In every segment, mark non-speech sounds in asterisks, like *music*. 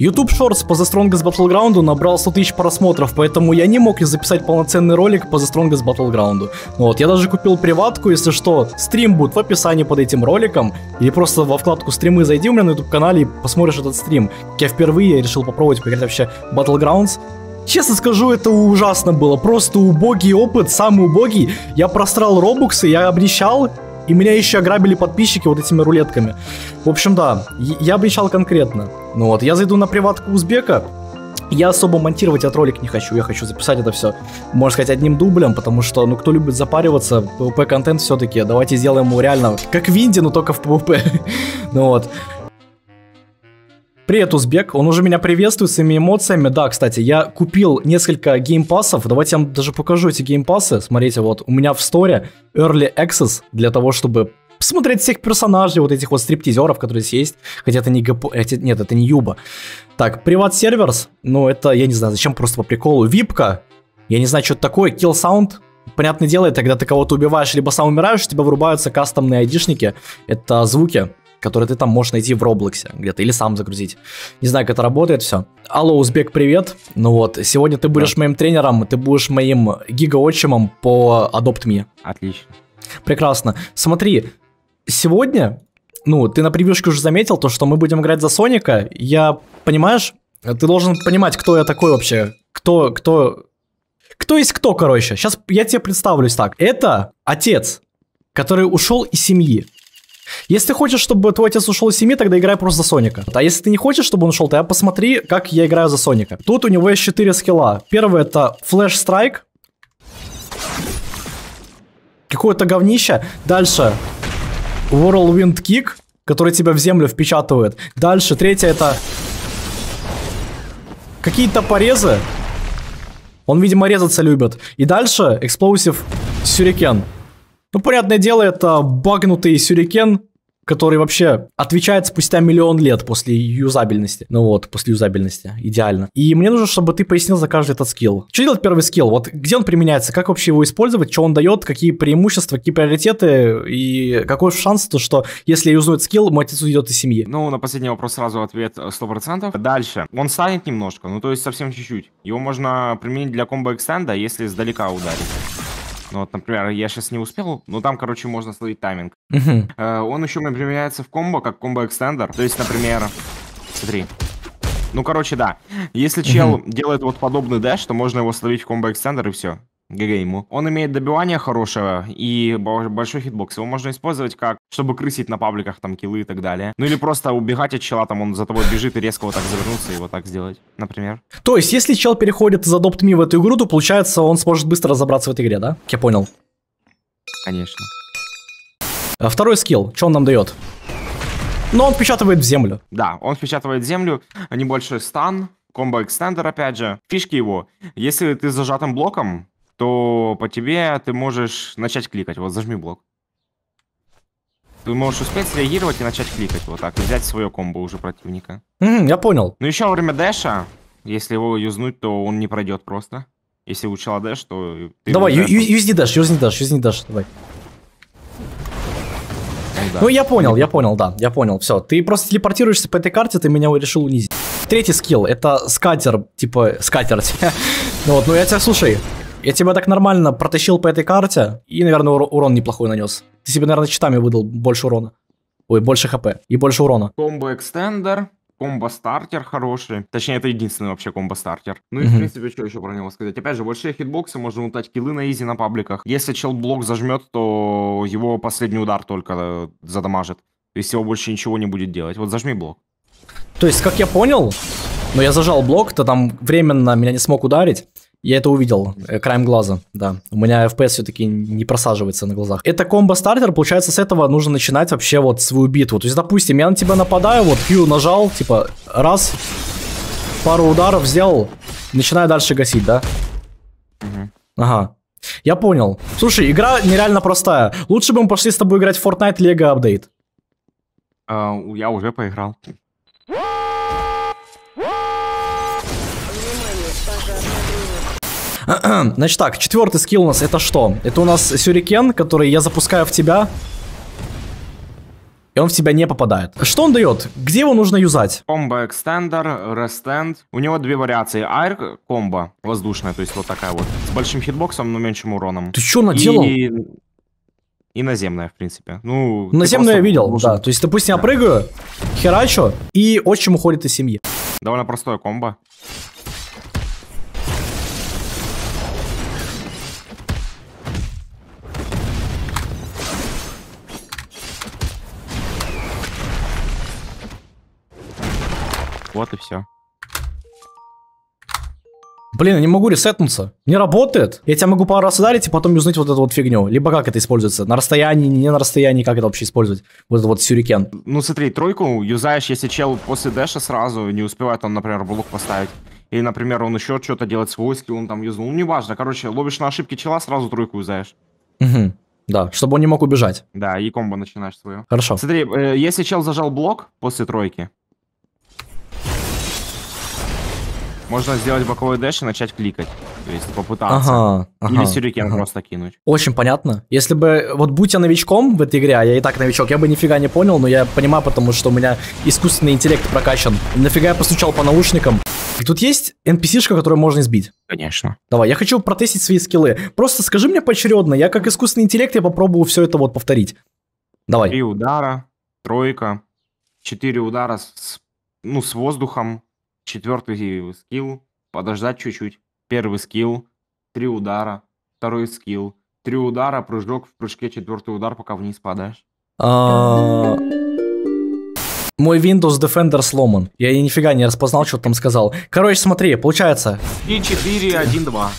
YouTube Shorts по The Strongest Battleground набрал 100 тысяч просмотров, поэтому я не мог записать полноценный ролик по The Strongest Battleground. Вот, я даже купил приватку, если что, стрим будет в описании под этим роликом, или просто во вкладку стримы зайди у меня на YouTube канале и посмотришь этот стрим. Я впервые решил попробовать поиграть вообще Battlegrounds, Честно скажу, это ужасно было. Просто убогий опыт, самый убогий. Я просрал робуксы, я обнищал, и меня еще ограбили подписчики вот этими рулетками. В общем, да, я обещал конкретно. Ну вот, я зайду на приватку узбека, я особо монтировать этот ролик не хочу, я хочу записать это все, можно сказать, одним дублем, потому что, ну, кто любит запариваться, PvP-контент все-таки, давайте сделаем его реально как в Инди, но только в PvP. *laughs* ну вот. Привет, Узбек. Он уже меня приветствует своими эмоциями. Да, кстати, я купил несколько геймпасов. Давайте я вам даже покажу эти геймпасы. Смотрите, вот у меня в сторе Early Access для того, чтобы посмотреть всех персонажей, вот этих вот стриптизеров, которые здесь есть. Хотя это не ГП... Нет, это не Юба. Так, приват серверс. Ну, это, я не знаю, зачем просто по приколу. Випка. Я не знаю, что это такое. Kill Sound. Понятное дело, это когда ты кого-то убиваешь, либо сам умираешь, у тебя вырубаются кастомные айдишники. Это звуки который ты там можешь найти в Роблоксе где-то или сам загрузить. Не знаю, как это работает все. Алло, Узбек, привет. Ну вот, сегодня ты будешь да. моим тренером, ты будешь моим гигаотчимом по Adopt Me. Отлично. Прекрасно. Смотри, сегодня, ну, ты на превьюшке уже заметил то, что мы будем играть за Соника. Я, понимаешь, ты должен понимать, кто я такой вообще. Кто, кто, кто есть кто, короче. Сейчас я тебе представлюсь так. Это отец, который ушел из семьи. Если хочешь, чтобы твой отец ушел из семьи, тогда играй просто за Соника. А если ты не хочешь, чтобы он ушел, то я посмотри, как я играю за Соника. Тут у него есть 4 скилла. Первый это Flash Strike. Какое-то говнище. Дальше Whirlwind Kick, который тебя в землю впечатывает. Дальше, третье это какие-то порезы. Он, видимо, резаться любит. И дальше Explosive Сюрикен. Ну, понятное дело, это багнутый сюрикен, который вообще отвечает спустя миллион лет после юзабельности. Ну вот, после юзабельности. Идеально. И мне нужно, чтобы ты пояснил за каждый этот скилл. Что делать первый скилл? Вот где он применяется? Как вообще его использовать? Что он дает? Какие преимущества? Какие приоритеты? И какой шанс, то, что если я узнаю скилл, мой отец уйдет из семьи? Ну, на последний вопрос сразу ответ 100%. Дальше. Он станет немножко, ну то есть совсем чуть-чуть. Его можно применить для комбо-экстенда, если издалека ударить. Ну вот, например, я сейчас не успел, но там, короче, можно словить тайминг. Uh-huh. Э, он еще применяется в комбо, как комбо-экстендер. То есть, например, смотри. Ну, короче, да. Если чел uh-huh. делает вот подобный дэш, то можно его словить в комбо-экстендер и все. GG ему. Он имеет добивание хорошего и большой хитбокс. Его можно использовать как, чтобы крысить на пабликах там киллы и так далее. Ну или просто убегать от чела, там он за тобой бежит и резко вот так завернуться и вот так сделать, например. То есть, если чел переходит из Adopt Me в эту игру, то получается он сможет быстро разобраться в этой игре, да? Я понял. Конечно. А второй скилл, что он нам дает? Ну, он впечатывает в землю. Да, он впечатывает в землю, небольшой стан, combo extender, опять же. Фишки его, если ты зажатым блоком, то по тебе ты можешь начать кликать. Вот зажми блок. Ты можешь успеть среагировать и начать кликать. Вот так. И взять свое комбо уже противника. Mm, я понял. Ну еще во время дэша, если его юзнуть, то он не пройдет просто. Если у чела dash, то... Давай, ю- ю- юзни dash, юзни dash, юзни dash, давай. Ну, да. ну, я понял, я понял, да, я понял, все. Ты просто телепортируешься по этой карте, ты меня решил унизить. Третий скилл, это scatter, типа, скатерть. *laughs* ну вот, ну я тебя, слушай, я тебя так нормально протащил по этой карте, и, наверное, урон неплохой нанес. Ты себе, наверное, читами выдал больше урона. Ой, больше хп и больше урона. Combo extender, combo starter хороший. Точнее, это единственный вообще combo starter. Ну и, mm-hmm. в принципе, что еще про него сказать? Опять же, большие хитбоксы, можно лутать киллы на easy на пабликах. Если чел блок зажмет, то его последний удар только э, задамажит. То есть его больше ничего не будет делать. Вот зажми блок. То есть, как я понял, но я зажал блок, то там временно меня не смог ударить. Я это увидел э, краем глаза, да. У меня FPS все-таки не просаживается на глазах. Это комбо-стартер, получается, с этого нужно начинать вообще вот свою битву. То есть, допустим, я на тебя нападаю, вот Q нажал, типа, раз, пару ударов сделал, начинаю дальше гасить, да? Угу. Ага. Я понял. Слушай, игра нереально простая. Лучше бы мы пошли с тобой играть в Fortnite Lego Update. Uh, я уже поиграл. *clears throat* Значит так, четвертый скилл у нас это что? Это у нас сюрикен, который я запускаю в тебя. и он в тебя не попадает. Что он дает? Где его нужно юзать? Комбо экстендер, рестенд. У него две вариации. Айр комбо, воздушная, то есть вот такая вот. С большим хитбоксом, но меньшим уроном. Ты что наделал? И... И наземная, в принципе. Ну, Наземную я видел, должен- да. То есть, допустим, я Да. прыгаю, херачу, и отчим уходит из семьи. Довольно простое комбо. Вот и все. Блин, я не могу ресетнуться. Не работает. Я тебя могу пару раз ударить и потом юзнуть вот эту вот фигню. Либо как это используется? На расстоянии, не на расстоянии, как это вообще использовать? Вот этот вот сюрикен. Ну смотри, тройку юзаешь, если чел после дэша сразу не успевает он, например, блок поставить. Или, например, он еще что-то делает свой скилл, он там юзнул. Ну, неважно, короче, ловишь на ошибки чела, сразу тройку юзаешь. Мгм. Да, чтобы он не мог убежать. Да, и комбо начинаешь свое. Хорошо. Смотри, э, если чел зажал блок после тройки, можно сделать боковой дэш и начать кликать. То есть попытаться. Ага, ага, Или сюрикен ага. просто кинуть. Очень понятно. Если бы, вот будь я новичком в этой игре, а я и так новичок, я бы нифига не понял, но я понимаю, потому что у меня искусственный интеллект прокачан. Нафига я постучал по наушникам. И тут есть NPC-шка, которую можно избить. Конечно. Давай, я хочу протестить свои скиллы. Просто скажи мне поочередно, я как искусственный интеллект, я попробую все это вот повторить. Давай. Три удара, тройка, четыре удара с, ну, с воздухом, четвертый скилл, подождать чуть-чуть, первый скилл, три удара, второй скилл, три удара, прыжок в прыжке, четвертый удар, пока вниз падаешь. А, Мой Windows Defender сломан. Я нифига не распознал, что там сказал. Короче, смотри, получается, И 4, 1, 2.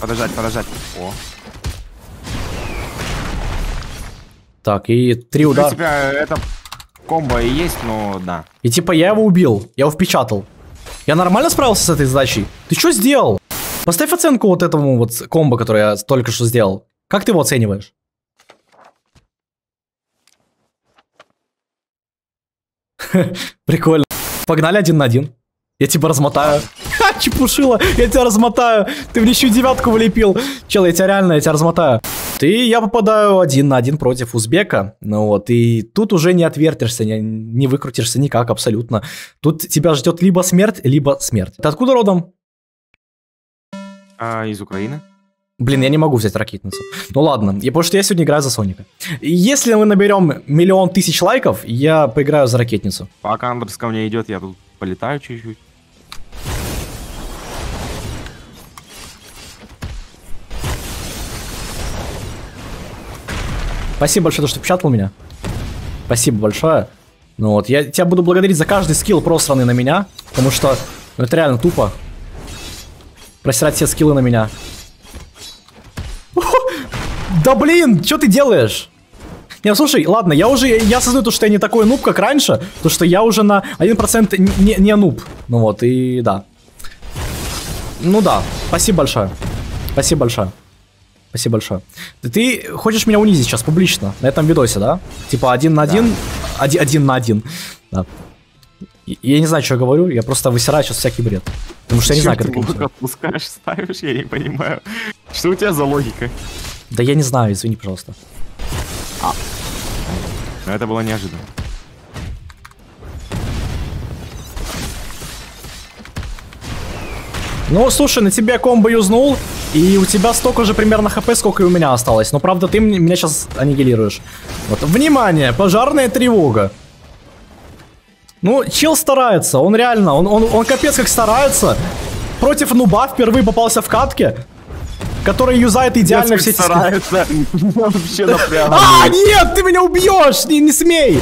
Подождать, подождать. О. так, и три В удара. принципе, это комбо и есть, но да. И типа я его убил, я его впечатал. Я нормально справился с этой задачей? Ты что сделал? Поставь оценку вот этому вот комбо, который я только что сделал. Как ты его оцениваешь? *laughs* Прикольно. Погнали один на один. Я тебя размотаю. Чепушила, я тебя размотаю. Ты мне еще девятку влепил. Чел, я тебя реально, я тебя размотаю. Ты, я попадаю один на один против узбека. Ну вот, и тут уже не отвертишься, не, не выкрутишься никак абсолютно. Тут тебя ждет либо смерть, либо смерть. Ты откуда родом? А, из Украины. Блин, я не могу взять ракетницу. Ну ладно, и потому что я сегодня играю за Соника. Если мы наберем миллион тысяч лайков, я поиграю за ракетницу. Пока Андрес ко мне идет, я тут полетаю чуть-чуть. Спасибо большое, что печатал меня. Спасибо большое. Ну вот, я тебя буду благодарить за каждый скилл просранный на меня, потому что ну, это реально тупо. Просирать все скиллы на меня. *laughs* Да блин, что ты делаешь? Не, слушай, ладно, я уже, я осознаю то, что я не такой нуб, как раньше, то, что я уже на 1% не, не нуб. Ну вот, и да. Ну да, спасибо большое. Спасибо большое. Спасибо большое. Ты, хочешь меня унизить сейчас публично на этом видосе, да? Типа один на один, один, один на один. Да. Я не знаю, что я говорю, я просто высираю сейчас всякий бред. Потому что я не знаю, как это отпускаешь, ставишь, я не понимаю. Что у тебя за логика? Да я не знаю, извини, пожалуйста. Но это было неожиданно. Ну, слушай, на тебя комбо юзнул, и у тебя столько же примерно хп, сколько и у меня осталось. Но правда, ты меня сейчас аннигилируешь. Вот, внимание, пожарная тревога. Ну, чел старается, он реально, он, он, он капец как старается. Против нуба впервые попался в катке, который юзает идеально все эти старается. *laughs* Вообще напрягает. А, нет, ты меня убьешь, не, не смей.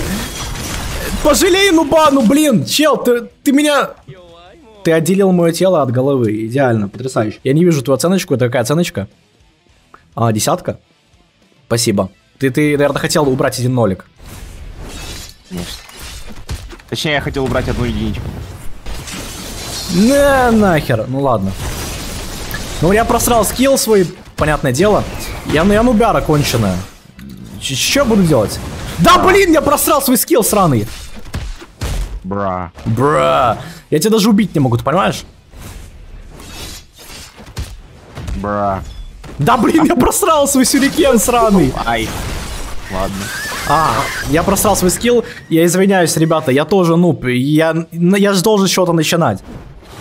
Пожалей нуба, ну блин, чел, ты, ты меня... Ты отделил мое тело от головы, идеально, потрясающе. Я не вижу твою оценочку, это какая оценочка? А, десятка? Спасибо. Ты, ты, наверное, хотел убрать один нолик. Конечно. Точнее, я хотел убрать одну единичку. Не, нахер, ну ладно. Ну, я просрал скилл свой, понятное дело. Я, ну, я нубяра конченая. Что я буду делать? Да, блин, я просрал свой скилл сраный. Бра. Бра. Я тебя даже убить не могу, ты понимаешь? Бра. Да блин, я просрал свой сюрикен сраный. Ай. Ладно. А, я просрал свой скилл. Я извиняюсь, ребята, я тоже нуб. Я, я же должен с чего-то начинать.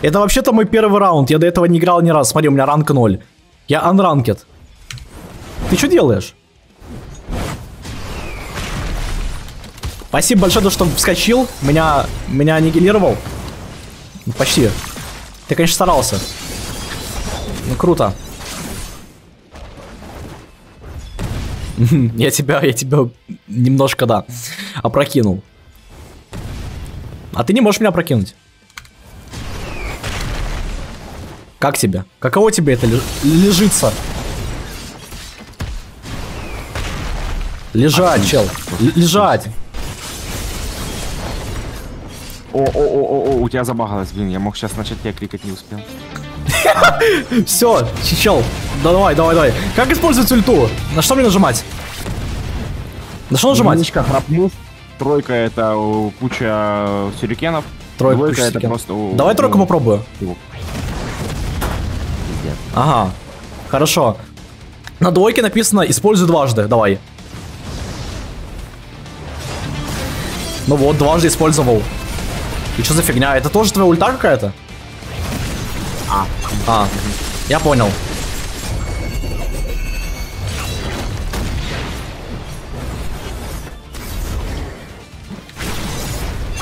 Это вообще-то мой первый раунд. Я до этого не играл ни раз. Смотри, у меня ранг 0. Я unranked. Ты что делаешь? Спасибо большое, что вскочил. Меня, меня аннигилировал. Ну, почти. Ты, конечно, старался. Ну, круто. *laughs* Я тебя, я тебя немножко, да, опрокинул. А ты не можешь меня опрокинуть. Как тебе? Каково тебе это лежится? Лежать, чел. лежать. О-о-о-о, у тебя забагалось, блин, я мог сейчас начать тебя кликать, не успел. *laughs* Все, чел, давай, давай, давай. Как использовать ульту? На что мне нажимать? На что нажимать? Немножко храпнув. Тройка это куча сюрикенов. Тройка Двойка это просто... Давай тройку попробую. Ага, хорошо. На двойке написано «Используй дважды». Давай. Ну вот, дважды использовал. И что за фигня? Это тоже твоя ульта какая-то? А. А, я понял.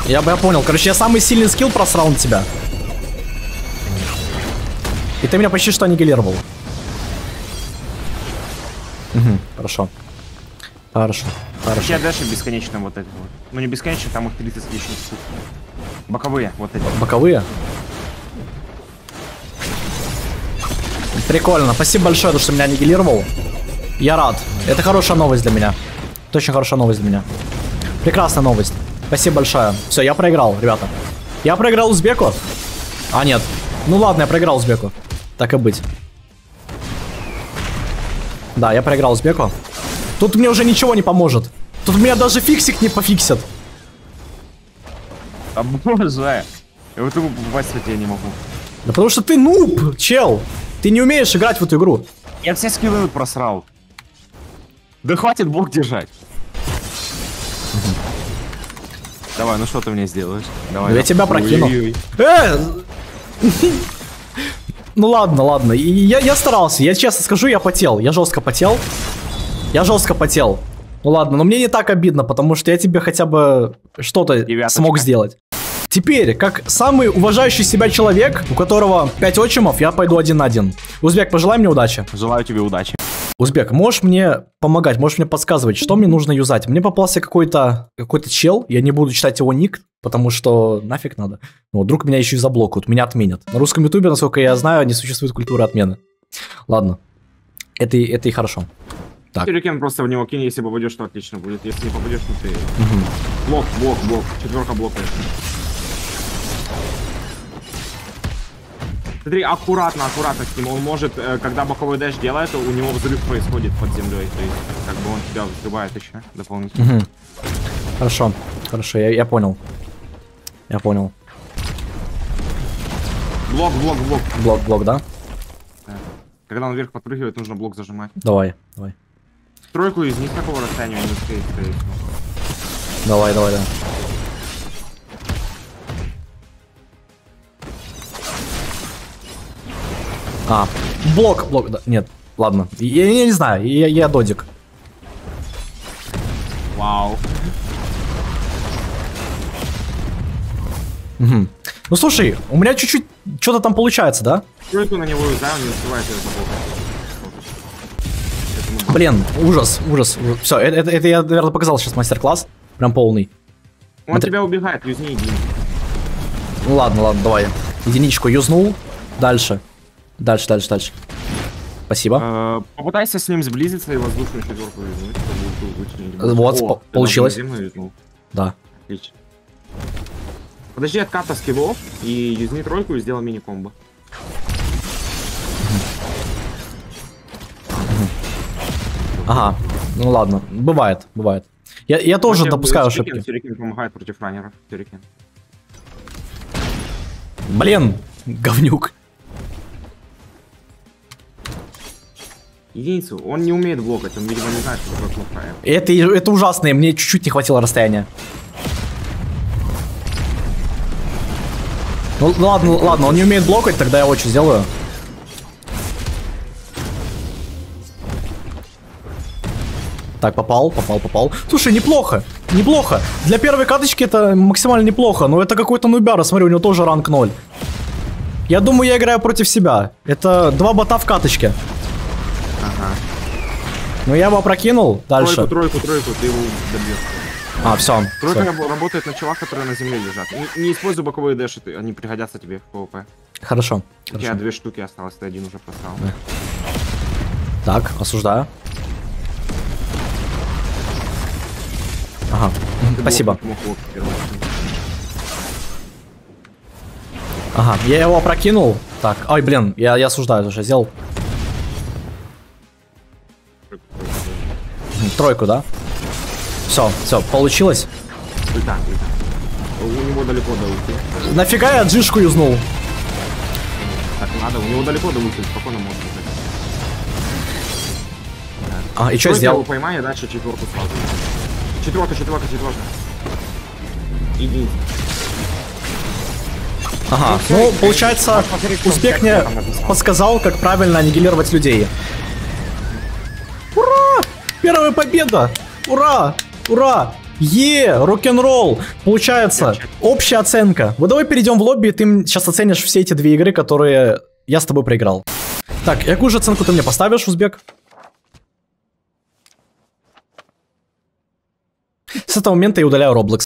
Я бы я понял. Короче, я самый сильный скилл просрал на тебя. И ты меня почти что аннигилировал. Угу, хорошо. Хорошо. Хорошо. Я дальше бесконечно вот это вот. Ну не бесконечно, там их 30 с лишним штук. Боковые, вот эти. Боковые? Прикольно. Спасибо большое, что меня аннигилировал. Я рад. Это хорошая новость для меня. Это очень хорошая новость для меня. Прекрасная новость. Спасибо большое. Все, я проиграл, ребята. Я проиграл Узбеку? А, нет. Ну ладно, я проиграл Узбеку. Так и быть. Да, я проиграл Узбеку. Тут мне уже ничего не поможет. Тут меня даже фиксик не пофиксит. Боже. Я в эту попасть я не могу. Да потому что ты нуб, чел. Ты не умеешь играть в эту игру. Я все скиллы просрал. Да хватит блок держать. Давай, ну что ты мне сделаешь? Давай. Я тебя прокину. Э! Ну ладно, ладно. Я, я старался. Я честно скажу, я потел. Я жестко потел. Я жестко потел. Ну ладно, но мне не так обидно, потому что я тебе хотя бы что-то смог сделать. Теперь, как самый уважающий себя человек, у которого 5 отчимов, я пойду один на один. Узбек, пожелай мне удачи. Желаю тебе удачи. Узбек, можешь мне помогать, можешь мне подсказывать, что мне нужно юзать? Мне попался какой-то какой-то чел, я не буду читать его ник, потому что нафиг надо. Ну, вдруг меня еще и заблокают, меня отменят. На русском ютубе, насколько я знаю, не существует культуры отмены. Ладно, это, это и хорошо. Так. Сюрикен просто в него кинь, если попадешь, то отлично будет. Если не попадешь, то ты... Угу. Блок, блок, блок. Четверка блокает. Смотри, аккуратно, аккуратно с ним. Он может, э, когда боковой дэш делает, у него взрыв происходит под землей. То есть, как бы он тебя взрывает еще дополнительно. Угу. Хорошо, хорошо, я, я понял. Я понял. Блок, блок, блок. Блок, блок, да? Когда он вверх подпрыгивает, нужно блок зажимать. Давай, давай. Тройку из них такого расстояния не успеет, всего. Давай, давай, давай. А, блок, блок, да, нет, ладно. Я, я не знаю, я, я додик. Вау. Угу. Ну слушай, у меня чуть-чуть что-то там получается, да? Только на него да, не успевает это Блин, ужас, ужас. Все, это, это, это я, наверное, показал сейчас мастер-класс. Прям полный. Он Смотри... тебя убегает, юзни иди. Ну ладно, ладно, давай. Единичку юзнул. Дальше. Дальше, дальше, дальше. Спасибо. Э, попытайся с ним сблизиться и воздушную четверку вернуть. Вот, О, получилось. Да. Отлично. Подожди отката скиллов и юзни тройку и сделай мини-комбо. Ага, ну ладно, бывает, бывает. Я, я тоже Вообще, допускаю ошибки. Сюрикен помогает против раннеров. Сюрикен. Блин, говнюк. Единицу. Он не умеет блокать, он, видимо, не знает, что такое F. Это, это ужасно, мне чуть-чуть не хватило расстояния. Ну ладно, ладно, он не умеет блокать, тогда я очень сделаю. Так, попал, попал, попал. Слушай, неплохо, неплохо. Для первой каточки это максимально неплохо, но это какой-то нубяра, смотри, у него тоже ранг 0. Я думаю, я играю против себя. Это два бота в каточке. Ну я его опрокинул. Дальше. Тройку, тройку, тройку, ты его добьешь. А, все. Тройка раб- работает на челах, которые на земле лежат. Не, не используй боковые дэши, ты- они пригодятся тебе в ПВП. Хорошо. У тебя хорошо. две штуки осталось, ты один уже просрал. Так, осуждаю. Ага, Ты спасибо. мог локти первый. Ага, я его опрокинул. Так, ой, блин, я, я осуждаю уже, сделал тройку, да? Все, все, получилось. Ульта, ульта. У него далеко до ульты. Нафига я джишку юзнул? Так надо, у него далеко до ульты, спокойно можно. А, и что сделал? а дальше четверку сразу. Четверка, четверка, четверка. Единица. Ага, Ну, ну, получается, успех мне подсказал, как правильно аннигилировать людей. Первая победа! Ура! Ура! Е, рок-н-ролл! Получается, общая оценка. Вот давай перейдем в лобби, и ты сейчас оценишь все эти две игры, которые я с тобой проиграл. Так, какую же оценку ты мне поставишь, Узбек? С этого момента я удаляю Roblox.